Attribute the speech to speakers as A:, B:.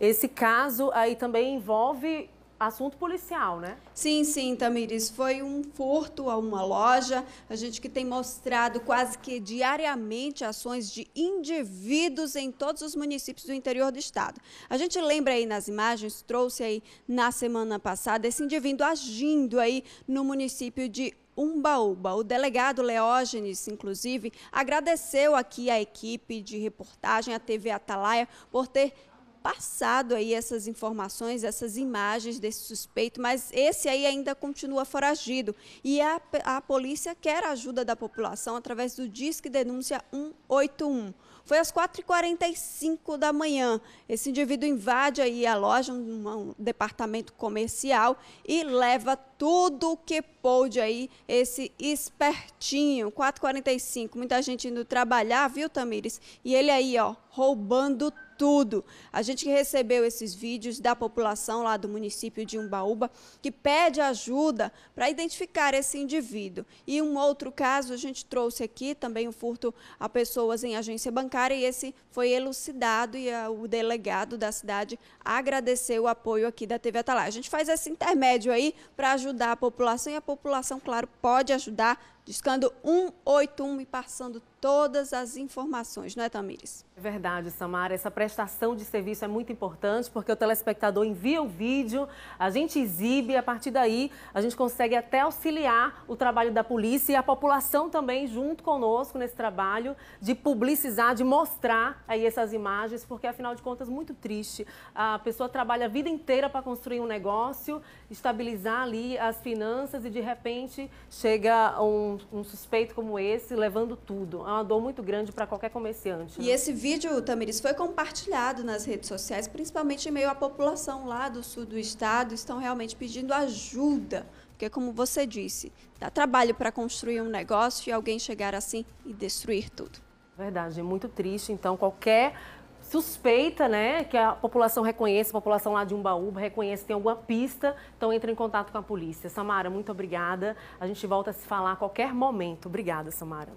A: esse caso aí também envolve assunto policial, né?
B: Sim, sim, Tamires. Foi um furto a uma loja. A gente que tem mostrado quase que diariamente ações de indivíduos em todos os municípios do interior do estado. A gente lembra aí nas imagens, trouxe aí na semana passada esse indivíduo agindo aí no município de Umbaúba. O delegado Leógenes, inclusive, agradeceu aqui a equipe de reportagem, a TV Atalaia, por ter passado aí essas informações, essas imagens desse suspeito, mas esse aí ainda continua foragido. E a, a polícia quer a ajuda da população através do Disque Denúncia 181. Foi às 4h45 da manhã. Esse indivíduo invade aí a loja, um, um departamento comercial, e leva tudo o que pôde aí, esse espertinho. 4h45, muita gente indo trabalhar, viu, Tamires? E ele aí, ó, roubando tudo tudo. A gente recebeu esses vídeos da população lá do município de Umbaúba que pede ajuda para identificar esse indivíduo. E um outro caso a gente trouxe aqui também o um furto a pessoas em agência bancária e esse foi elucidado e a, o delegado da cidade agradeceu o apoio aqui da TV Atalaia. A gente faz esse intermédio aí para ajudar a população e a população, claro, pode ajudar discando 181 e passando todas as informações, não é, Tamires?
A: É verdade, Samara. Essa prestação de serviço é muito importante porque o telespectador envia o vídeo, a gente exibe a partir daí a gente consegue até auxiliar o trabalho da polícia e a população também junto conosco nesse trabalho de publicizar, de mostrar aí essas imagens, porque afinal de contas muito triste. A pessoa trabalha a vida inteira para construir um negócio, estabilizar ali as finanças e de repente chega um um, suspeito como esse levando tudo. É uma dor muito grande para qualquer comerciante.
B: Né? E esse vídeo, Tamiris, foi compartilhado nas redes sociais, principalmente em meio à população lá do sul do estado, estão realmente pedindo ajuda. Porque, como você disse, dá trabalho para construir um negócio e alguém chegar assim e destruir tudo.
A: Verdade, é muito triste. Então, qualquer suspeita, né, que a população reconheça, a população lá de Umbaúba reconhece que tem alguma pista, então entra em contato com a polícia. Samara, muito obrigada. A gente volta a se falar a qualquer momento. Obrigada, Samara.